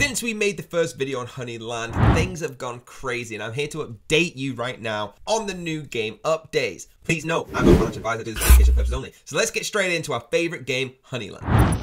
Since we made the first video on Honeyland, things have gone crazy and I'm here to update you right now on the new game updates. Please note, I'm a financial advisor, do this is education purposes only. So let's get straight into our favorite game, Honeyland.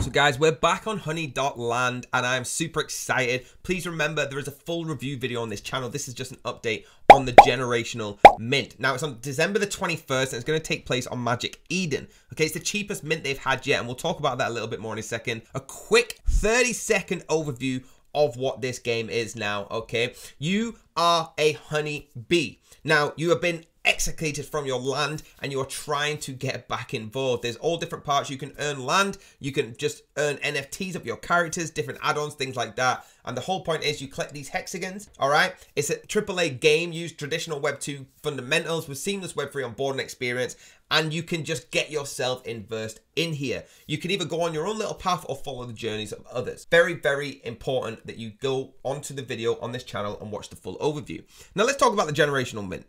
So guys, we're back on honey.land and I'm super excited. Please remember there is a full review video on this channel. This is just an update on the generational mint. Now it's on December the 21st and it's going to take place on Magic Eden. Okay, it's the cheapest mint they've had yet and we'll talk about that a little bit more in a second. A quick 30 second overview of what this game is now, okay? You are a honey bee. Now, you have been executed from your land and you're trying to get back involved. There's all different parts. You can earn land, you can just earn NFTs of your characters, different add-ons, things like that. And the whole point is you collect these hexagons, all right? It's a AAA game, use traditional Web 2 fundamentals with seamless Web 3 onboarding experience, and you can just get yourself inversed in here. You can either go on your own little path or follow the journeys of others. Very, very important that you go onto the video on this channel and watch the full overview. Now let's talk about the generational mint.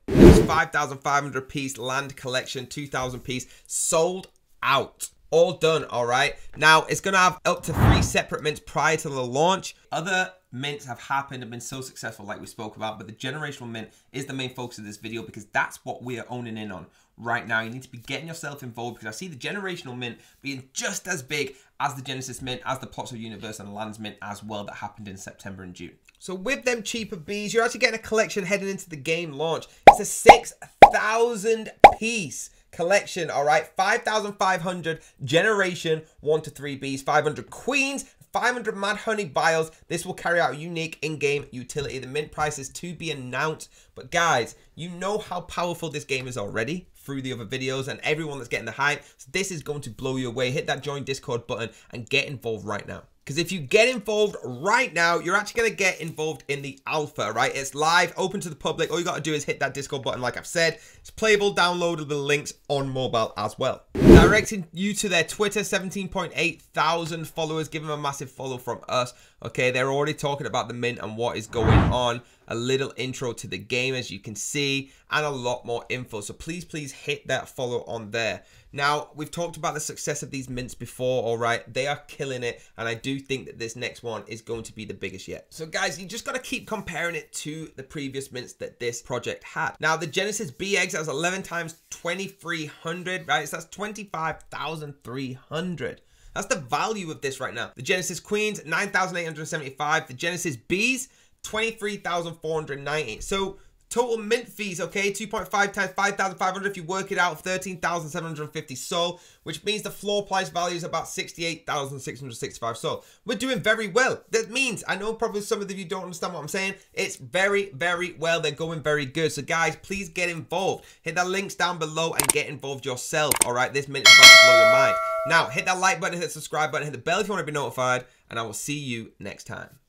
5,500 piece land collection, 2,000 piece sold out all done all right now it's gonna have up to three separate mints prior to the launch other mints have happened and been so successful like we spoke about but the generational mint is the main focus of this video because that's what we are owning in on right now. You need to be getting yourself involved because i see the generational mint being just as big as the genesis mint as the plots of universe and lands mint as well that happened in september and june. So with them cheaper bees you're actually getting a collection heading into the game launch. It's a 6000 piece collection, all right? 5,500 generation 1 to 3 bees, 500 queens, 500 Mad Honey Vials. This will carry out a unique in-game utility. The mint price is to be announced. But guys, you know how powerful this game is already through the other videos and everyone that's getting the hype. So this is going to blow you away. Hit that join Discord button and get involved right now. Because if you get involved right now, you're actually going to get involved in the alpha, right? It's live, open to the public. All you got to do is hit that Discord button, like I've said. It's playable, downloadable links on mobile as well. Directing you to their Twitter, 17.8 thousand followers. Give them a massive follow from us. Okay, they're already talking about the mint and what is going on. A little intro to the game, as you can see, and a lot more info. So please, please hit that follow on there. Now, we've talked about the success of these mints before, all right? They are killing it, and I do think that this next one is going to be the biggest yet. So, guys, you just got to keep comparing it to the previous mints that this project had. Now, the Genesis BX has 11 times 2300, right? So that's 25,300. That's the value of this right now. The Genesis Queens, 9,875. The Genesis Bees, 23,490. So Total mint fees, okay, 2.5 times 5,500 if you work it out, 13,750 SOL, which means the floor price value is about 68,665 SOL. We're doing very well. That means, I know probably some of you don't understand what I'm saying, it's very, very well. They're going very good. So guys, please get involved. Hit the links down below and get involved yourself, all right? This mint is about to blow your mind. Now, hit that like button, hit the subscribe button, hit the bell if you want to be notified, and I will see you next time.